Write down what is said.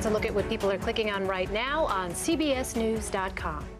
That's a look at what people are clicking on right now on CBSNews.com.